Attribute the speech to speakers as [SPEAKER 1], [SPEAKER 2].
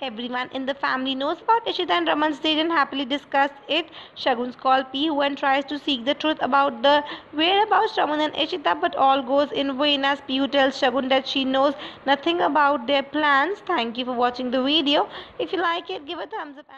[SPEAKER 1] Everyone in the family knows about Ishita and Raman's date and happily discuss it. Shagun's call Pihu and tries to seek the truth about the whereabouts Raman and Ishita, but all goes in vain as Pihu tells Shagun that she knows nothing about their plans. Thank you for watching the video. If you like it, give a thumbs up.